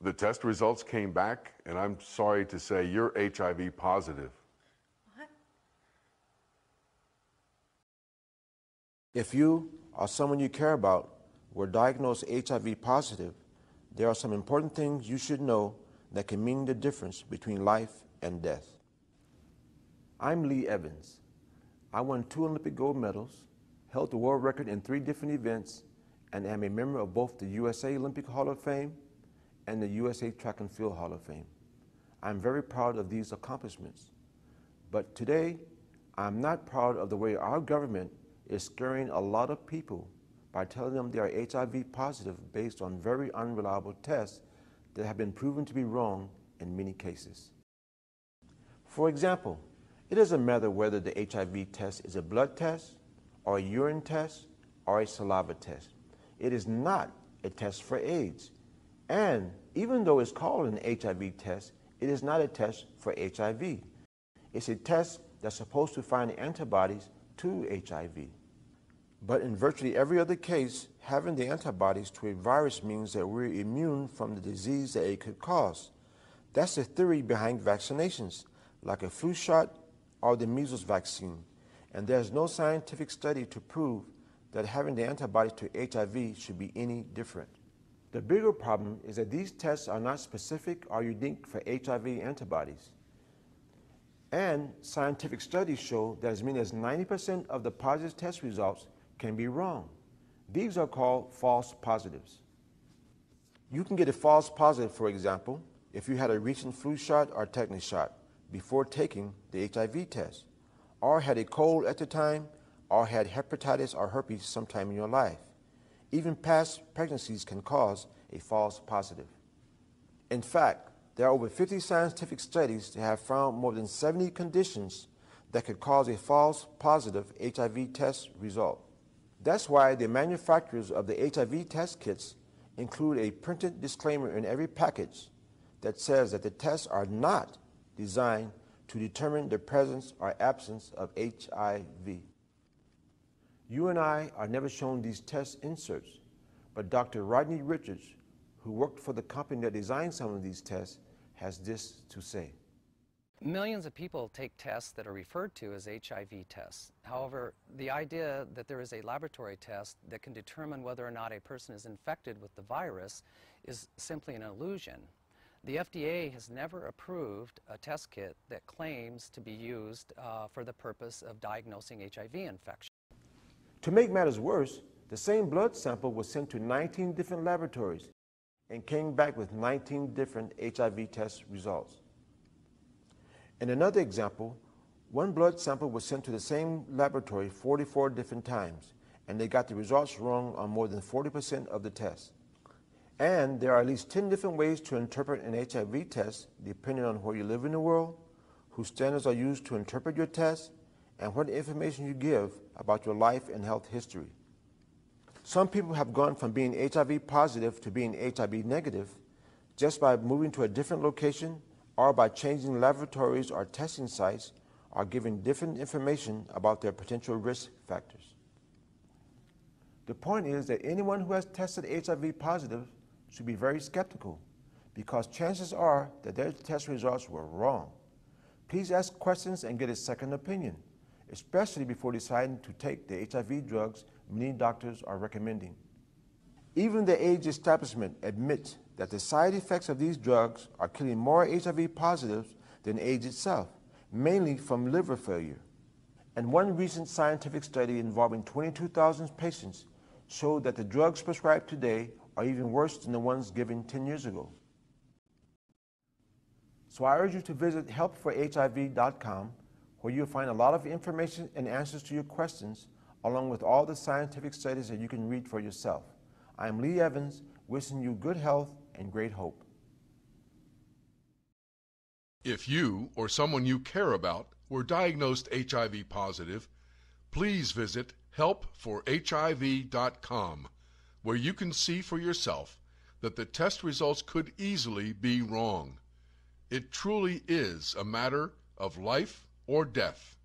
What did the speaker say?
The test results came back, and I'm sorry to say you're HIV positive. What? If you or someone you care about were diagnosed HIV positive, there are some important things you should know that can mean the difference between life and death. I'm Lee Evans. I won two Olympic gold medals, held the world record in three different events, and am a member of both the USA Olympic Hall of Fame and the USA Track and Field Hall of Fame. I'm very proud of these accomplishments. But today, I'm not proud of the way our government is scaring a lot of people by telling them they are HIV positive based on very unreliable tests that have been proven to be wrong in many cases. For example, it doesn't matter whether the HIV test is a blood test, or a urine test, or a saliva test. It is not a test for AIDS. And even though it's called an HIV test, it is not a test for HIV. It's a test that's supposed to find antibodies to HIV. But in virtually every other case, having the antibodies to a virus means that we're immune from the disease that it could cause. That's the theory behind vaccinations, like a flu shot or the measles vaccine. And there's no scientific study to prove that having the antibodies to HIV should be any different. The bigger problem is that these tests are not specific or unique for HIV antibodies. And scientific studies show that as many as 90% of the positive test results can be wrong. These are called false positives. You can get a false positive, for example, if you had a recent flu shot or tetanus shot before taking the HIV test, or had a cold at the time, or had hepatitis or herpes sometime in your life. Even past pregnancies can cause a false positive. In fact, there are over 50 scientific studies that have found more than 70 conditions that could cause a false positive HIV test result. That's why the manufacturers of the HIV test kits include a printed disclaimer in every package that says that the tests are not designed to determine the presence or absence of HIV. You and I are never shown these test inserts, but Dr. Rodney Richards, who worked for the company that designed some of these tests, has this to say. Millions of people take tests that are referred to as HIV tests. However, the idea that there is a laboratory test that can determine whether or not a person is infected with the virus is simply an illusion. The FDA has never approved a test kit that claims to be used uh, for the purpose of diagnosing HIV infection. To make matters worse, the same blood sample was sent to 19 different laboratories and came back with 19 different HIV test results. In another example, one blood sample was sent to the same laboratory 44 different times, and they got the results wrong on more than 40% of the tests. And there are at least 10 different ways to interpret an HIV test depending on where you live in the world, whose standards are used to interpret your test, and what information you give about your life and health history. Some people have gone from being HIV positive to being HIV negative just by moving to a different location or by changing laboratories or testing sites or giving different information about their potential risk factors. The point is that anyone who has tested HIV positive should be very skeptical because chances are that their test results were wrong. Please ask questions and get a second opinion, especially before deciding to take the HIV drugs many doctors are recommending. Even the AIDS establishment admits that the side effects of these drugs are killing more HIV positives than AIDS itself, mainly from liver failure. And one recent scientific study involving 22,000 patients showed that the drugs prescribed today are even worse than the ones given 10 years ago. So I urge you to visit helpforhiv.com where you'll find a lot of information and answers to your questions along with all the scientific studies that you can read for yourself. I'm Lee Evans, wishing you good health and great hope. If you or someone you care about were diagnosed HIV positive, please visit helpforhiv.com, where you can see for yourself that the test results could easily be wrong. It truly is a matter of life or death.